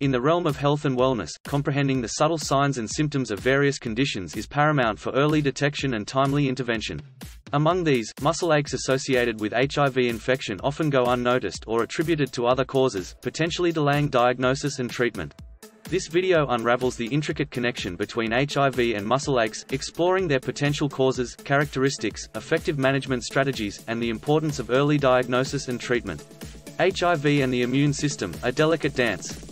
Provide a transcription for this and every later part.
In the realm of health and wellness, comprehending the subtle signs and symptoms of various conditions is paramount for early detection and timely intervention. Among these, muscle aches associated with HIV infection often go unnoticed or attributed to other causes, potentially delaying diagnosis and treatment. This video unravels the intricate connection between HIV and muscle aches, exploring their potential causes, characteristics, effective management strategies, and the importance of early diagnosis and treatment. HIV and the immune system, a delicate dance.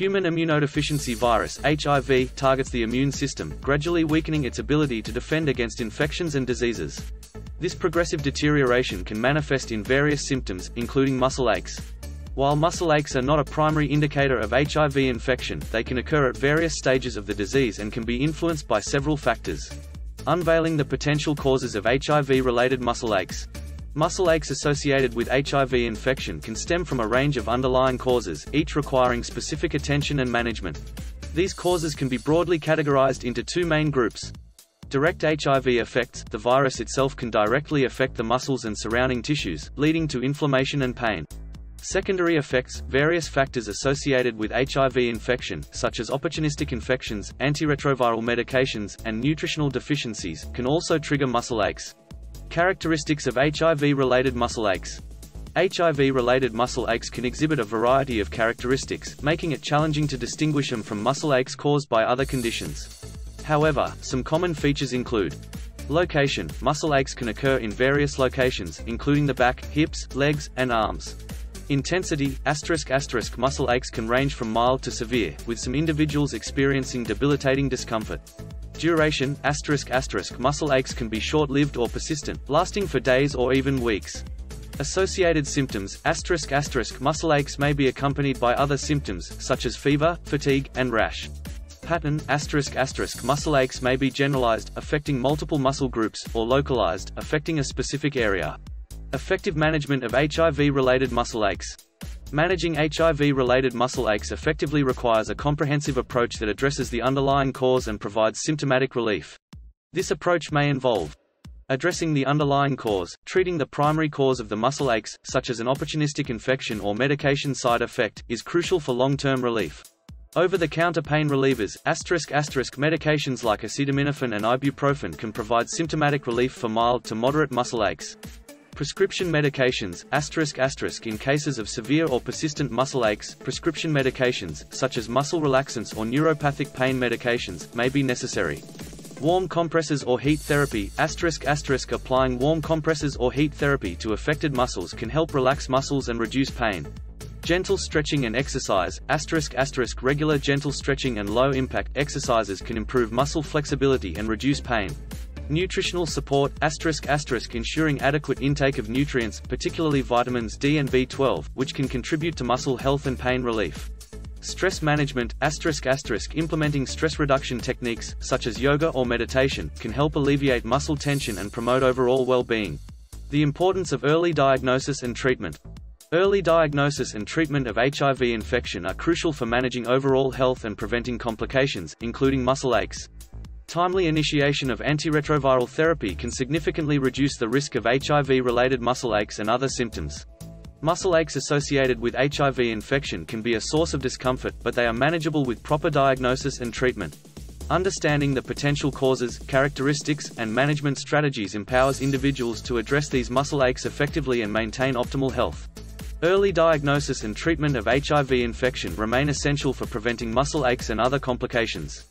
Human immunodeficiency virus HIV targets the immune system, gradually weakening its ability to defend against infections and diseases. This progressive deterioration can manifest in various symptoms, including muscle aches. While muscle aches are not a primary indicator of HIV infection, they can occur at various stages of the disease and can be influenced by several factors. Unveiling the potential causes of HIV-related muscle aches. Muscle aches associated with HIV infection can stem from a range of underlying causes, each requiring specific attention and management. These causes can be broadly categorized into two main groups. Direct HIV effects, the virus itself can directly affect the muscles and surrounding tissues, leading to inflammation and pain. Secondary effects, various factors associated with HIV infection, such as opportunistic infections, antiretroviral medications, and nutritional deficiencies, can also trigger muscle aches. Characteristics of HIV-related muscle aches. HIV-related muscle aches can exhibit a variety of characteristics, making it challenging to distinguish them from muscle aches caused by other conditions. However, some common features include Location – Muscle aches can occur in various locations, including the back, hips, legs, and arms. Intensity asterisk asterisk muscle aches can range from mild to severe, with some individuals experiencing debilitating discomfort. Duration, asterisk asterisk muscle aches can be short-lived or persistent, lasting for days or even weeks. Associated symptoms, asterisk asterisk muscle aches may be accompanied by other symptoms, such as fever, fatigue, and rash. Pattern, asterisk asterisk muscle aches may be generalized, affecting multiple muscle groups, or localized, affecting a specific area. Effective management of HIV-related muscle aches. Managing HIV-related muscle aches effectively requires a comprehensive approach that addresses the underlying cause and provides symptomatic relief. This approach may involve addressing the underlying cause, treating the primary cause of the muscle aches, such as an opportunistic infection or medication side effect, is crucial for long-term relief. Over-the-counter pain relievers, asterisk asterisk medications like acetaminophen and ibuprofen can provide symptomatic relief for mild to moderate muscle aches. Prescription medications, asterisk asterisk in cases of severe or persistent muscle aches, prescription medications, such as muscle relaxants or neuropathic pain medications, may be necessary. Warm compresses or heat therapy, asterisk asterisk applying warm compresses or heat therapy to affected muscles can help relax muscles and reduce pain. Gentle stretching and exercise, asterisk asterisk regular gentle stretching and low-impact exercises can improve muscle flexibility and reduce pain. Nutritional support, asterisk asterisk ensuring adequate intake of nutrients, particularly vitamins D and B12, which can contribute to muscle health and pain relief. Stress management, asterisk asterisk implementing stress reduction techniques, such as yoga or meditation, can help alleviate muscle tension and promote overall well-being. The importance of early diagnosis and treatment. Early diagnosis and treatment of HIV infection are crucial for managing overall health and preventing complications, including muscle aches. Timely initiation of antiretroviral therapy can significantly reduce the risk of HIV-related muscle aches and other symptoms. Muscle aches associated with HIV infection can be a source of discomfort, but they are manageable with proper diagnosis and treatment. Understanding the potential causes, characteristics, and management strategies empowers individuals to address these muscle aches effectively and maintain optimal health. Early diagnosis and treatment of HIV infection remain essential for preventing muscle aches and other complications.